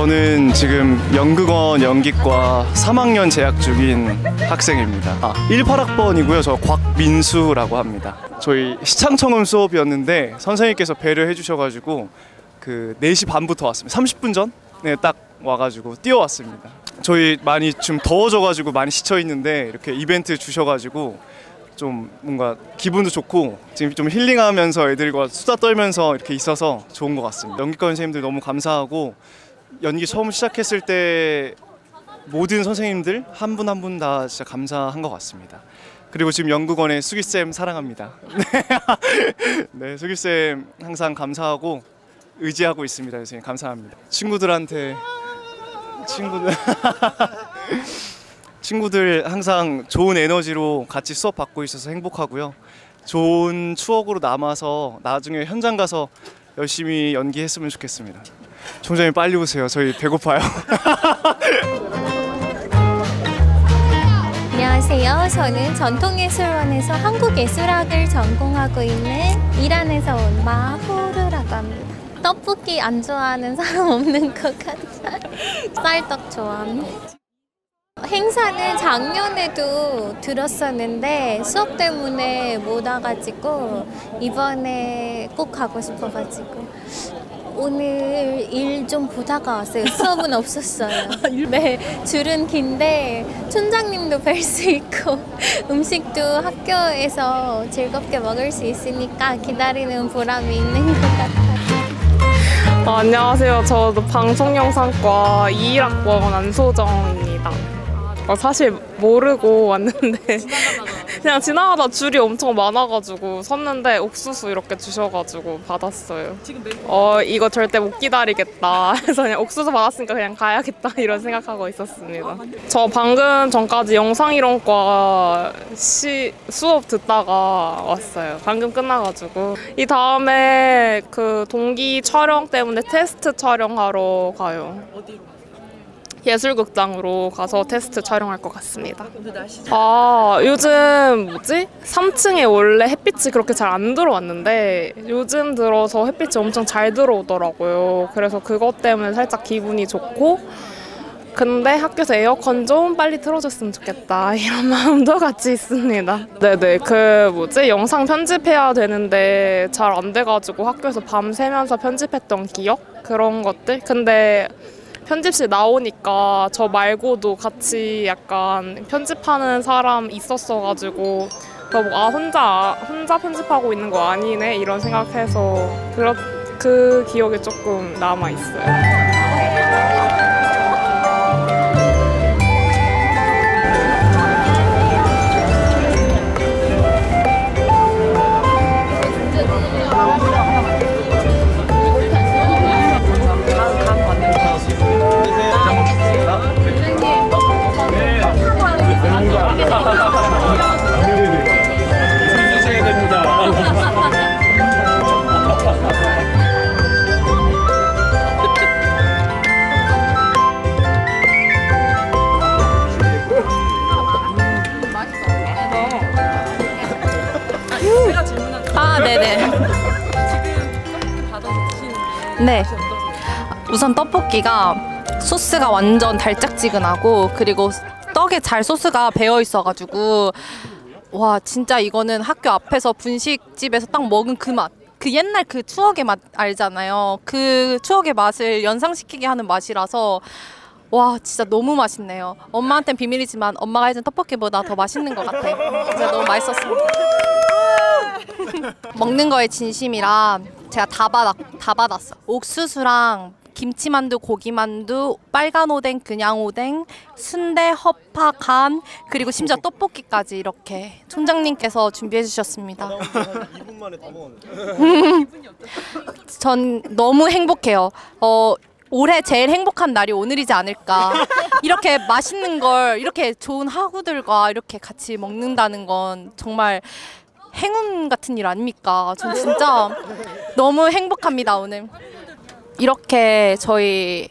저는 지금 연극원 연기과 3학년 재학 중인 학생입니다. 아, 18학번이고요. 저 곽민수라고 합니다. 저희 시창청음 수업이었는데 선생님께서 배려 해 주셔가지고 그 4시 반부터 왔습니다. 30분 전? 네, 딱 와가지고 뛰어왔습니다. 저희 많이 좀 더워져가지고 많이 지쳐 있는데 이렇게 이벤트 주셔가지고 좀 뭔가 기분도 좋고 지금 좀 힐링하면서 애들과 수다 떨면서 이렇게 있어서 좋은 것 같습니다. 연기과 선생님들 너무 감사하고 연기 처음 시작했을 때 모든 선생님들 한 분 한 분 다 진짜 감사한 것 같습니다. 그리고 지금 연극원의 수기 쌤 사랑합니다. 네, 수기 쌤 항상 감사하고 의지하고 있습니다, 선생님 감사합니다. 친구들한테 친구들 친구들 항상 좋은 에너지로 같이 수업 받고 있어서 행복하고요. 좋은 추억으로 남아서 나중에 현장 가서 열심히 연기했으면 좋겠습니다. 총장님 빨리 오세요. 저희 배고파요. 안녕하세요. 저는 전통예술원에서 한국예술학을 전공하고 있는 이란에서 온 마호르라고 합니다. 떡볶이 안 좋아하는 사람 없는 것 같아요. 쌀떡 좋아합니다. 행사는 작년에도 들었었는데 수업 때문에 못 와가지고 이번에 꼭 가고 싶어가지고 오늘 일 좀 보다가 왔어요. 수업은 없었어요. 네, 줄은 긴데 촌장님도 뵐 수 있고 음식도 학교에서 즐겁게 먹을 수 있으니까 기다리는 보람이 있는 것 같아요. 어, 안녕하세요. 저도 방송영상과 21학번 안소정입니다. 어, 사실 모르고 왔는데 그냥 지나가다 줄이 엄청 많아가지고 섰는데 옥수수 이렇게 주셔가지고 받았어요. 어 이거 절대 못 기다리겠다. 그래서 그냥 옥수수 받았으니까 그냥 가야겠다 이런 생각하고 있었습니다. 저 방금 전까지 영상이론과 시 수업 듣다가 왔어요. 방금 끝나가지고 이 다음에 그 동기 촬영 때문에 테스트 촬영하러 가요. 예술극장으로 가서 테스트 촬영할 것 같습니다. 아, 요즘 뭐지? 3층에 원래 햇빛이 그렇게 잘 안 들어왔는데 요즘 들어서 햇빛이 엄청 잘 들어오더라고요. 그래서 그것 때문에 살짝 기분이 좋고 근데 학교에서 에어컨 좀 빨리 틀어줬으면 좋겠다 이런 마음도 같이 있습니다. 네네 그 뭐지 영상 편집해야 되는데 잘 안 돼가지고 학교에서 밤 새면서 편집했던 기억 그런 것들 근데 편집실 나오니까 저 말고도 같이 약간 편집하는 사람 있었어가지고 아 혼자 혼자 편집하고 있는 거 아니네 이런 생각해서 그런 그 기억이 조금 남아 있어요. 아, 네네. 네. 우선 떡볶이가 소스가 완전 달짝지근하고 그리고 떡에 잘 소스가 배어 있어가지고 와 진짜 이거는 학교 앞에서 분식집에서 딱 먹은 그 맛. 그 옛날 그 추억의 맛 알잖아요. 그 추억의 맛을 연상시키게 하는 맛이라서 와 진짜 너무 맛있네요. 엄마한테는 비밀이지만 엄마가 해준 떡볶이보다 더 맛있는 것 같아. 진짜 너무 맛있었습니다. 먹는 거에 진심이라 제가 다 받았 다 받았어. 옥수수랑 김치만두, 고기만두, 빨간 오뎅, 그냥 오뎅, 순대, 허파, 간 그리고 심지어 떡볶이까지 이렇게 총장님께서 준비해 주셨습니다. 2분 만에 다 먹었는데. 전 너무 행복해요. 어, 올해 제일 행복한 날이 오늘이지 않을까. 이렇게 맛있는 걸 이렇게 좋은 학우들과 이렇게 같이 먹는다는 건 정말 행운 같은 일 아닙니까? 전 진짜 너무 행복합니다, 오늘. 이렇게 저희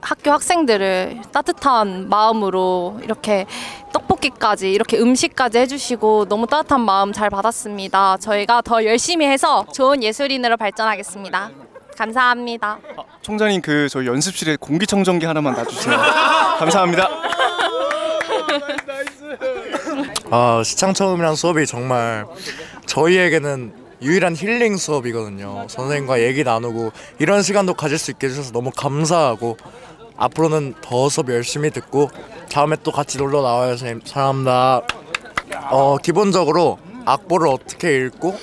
학교 학생들을 따뜻한 마음으로 이렇게 떡볶이까지 이렇게 음식까지 해주시고 너무 따뜻한 마음 잘 받았습니다. 저희가 더 열심히 해서 좋은 예술인으로 발전하겠습니다. 감사합니다. 아, 총장님 그 저희 연습실에 공기청정기 하나만 놔주세요. 감사합니다. 아 시창 처음이란 수업이 정말 저희에게는 유일한 힐링 수업이거든요. 선생님과 얘기 나누고 이런 시간도 가질 수 있게 해주셔서 너무 감사하고 앞으로는 더 수업 열심히 듣고 다음에 또 같이 놀러 나와요 선생님 사랑합니다. 어 기본적으로 악보를 어떻게 읽고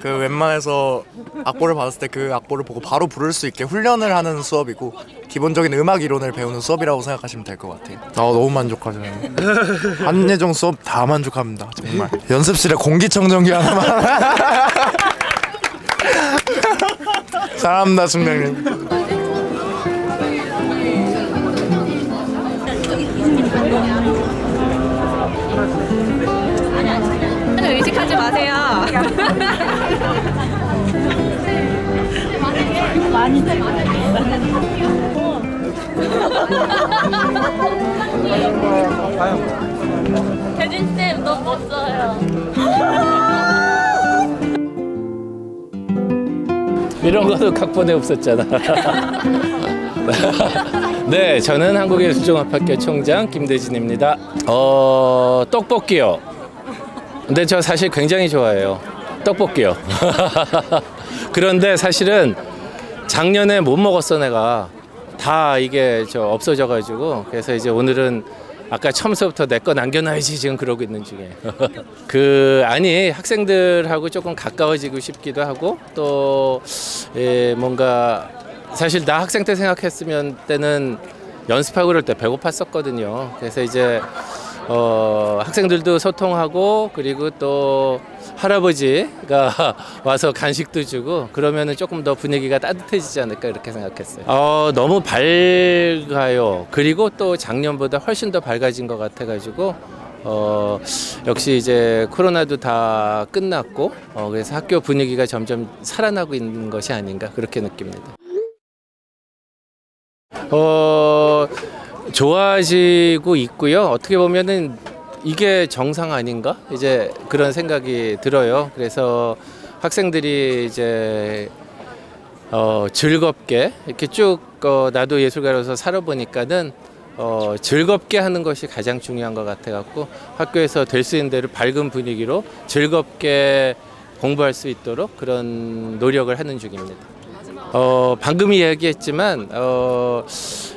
그 웬만해서 악보를 받았을 때 그 악보를 보고 바로 부를 수 있게 훈련을 하는 수업이고 기본적인 음악 이론을 배우는 수업이라고 생각하시면 될 것 같아요. 아 너무 만족하죠. 한예종 수업 다 만족합니다. 정말 연습실에 공기청정기 하나만. 사랑합니다, 중장님. 의식하지 마세요. 대진 쌤 너무 멋져요. 이런 것도 각본에 없었잖아. 네, 저는 한국예술종합학교 총장 김대진입니다. 어, 떡볶이요. 근데 저 사실 굉장히 좋아해요. 떡볶이요. 그런데 사실은 작년에 못 먹었어 내가. 다 이게 저 없어져 가지고 그래서 이제 오늘은 아까 처음서부터 내 거 남겨놔야지 지금 그러고 있는 중에. 그 아니 학생들하고 조금 가까워지고 싶기도 하고 또 예, 뭔가 사실 나 학생 때 생각했으면 때는 연습하고 그럴 때 배고팠었거든요. 그래서 이제 어, 학생들도 소통하고 그리고 또 할아버지가 와서 간식도 주고 그러면은 조금 더 분위기가 따뜻해지지 않을까 이렇게 생각했어요. 어, 너무 밝아요. 그리고 또 작년보다 훨씬 더 밝아진 것 같아가지고 어, 역시 이제 코로나도 다 끝났고 어, 그래서 학교 분위기가 점점 살아나고 있는 것이 아닌가 그렇게 느낍니다. 어, 좋아지고 있고요. 어떻게 보면은 이게 정상 아닌가? 이제 그런 생각이 들어요. 그래서 학생들이 이제 어, 즐겁게 이렇게 쭉 어, 나도 예술가로서 살아보니까는 어, 즐겁게 하는 것이 가장 중요한 것 같아 갖고 학교에서 될 수 있는 대로 밝은 분위기로 즐겁게 공부할 수 있도록 그런 노력을 하는 중입니다. 어, 방금 이야기했지만 어,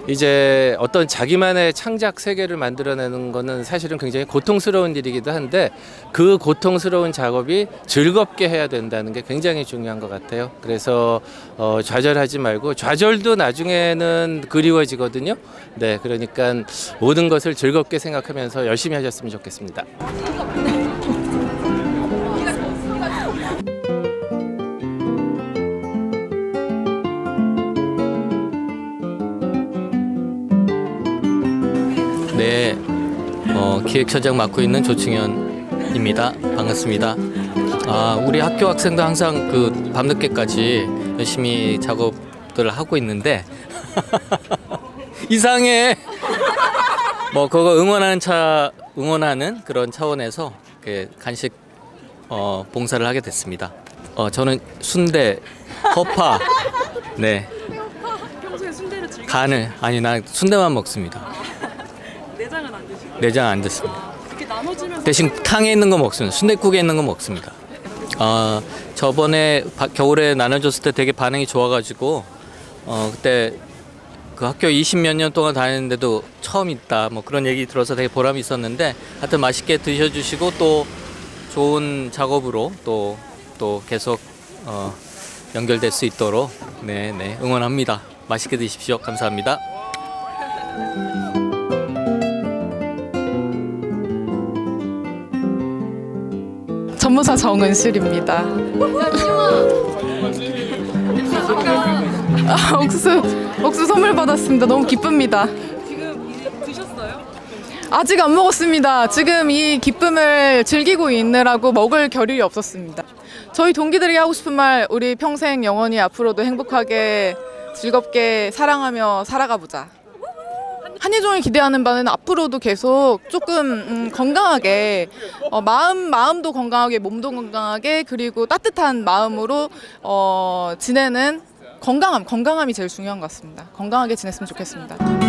이제 어떤 자기만의 창작 세계를 만들어내는 거는 사실은 굉장히 고통스러운 일이기도 한데 그 고통스러운 작업이 즐겁게 해야 된다는 게 굉장히 중요한 것 같아요. 그래서 어, 좌절하지 말고 좌절도 나중에는 그리워지거든요. 네, 그러니까 모든 것을 즐겁게 생각하면서 열심히 하셨으면 좋겠습니다. 기획처장 맡고 있는 조충현입니다. 반갑습니다. 아, 우리 학교 학생들 항상 그 밤늦게까지 열심히 작업들을 하고 있는데 이상해. 뭐 그거 응원하는 차 응원하는 그런 차원에서 그 간식 어, 봉사를 하게 됐습니다. 어, 저는 순대, 허파, 네. 간을 아니 나 순대만 먹습니다. 내장 안 듣습니다. 대신 탕에 있는 거 먹습니다. 순대국에 있는 거 먹습니다. 아 저번에 바- 겨울에 나눠줬을 때 되게 반응이 좋아가지고 어 그때 그 학교 20몇 년 동안 다녔는데도 처음 있다 뭐 그런 얘기 들어서 되게 보람이 있었는데 하여튼 맛있게 드셔주시고 또 좋은 작업으로 또 또 계속 어 연결될 수 있도록 네네 응원합니다. 맛있게 드십시오. 감사합니다. 전무사 정은실입니다. 아, 옥수 옥수 선물 받았습니다. 너무 기쁩니다. 아직 안 먹었습니다. 지금 이 기쁨을 즐기고 있느라고 먹을 겨를이 없었습니다. 저희 동기들이 하고 싶은 말 우리 평생 영원히 앞으로도 행복하게 즐겁게 사랑하며 살아가 보자. 한예종을 기대하는 바는 앞으로도 계속 조금 음, 건강하게 어, 마음 마음도 건강하게 몸도 건강하게 그리고 따뜻한 마음으로 어, 지내는 건강함, 건강함이 제일 중요한 것 같습니다. 건강하게 지냈으면 좋겠습니다.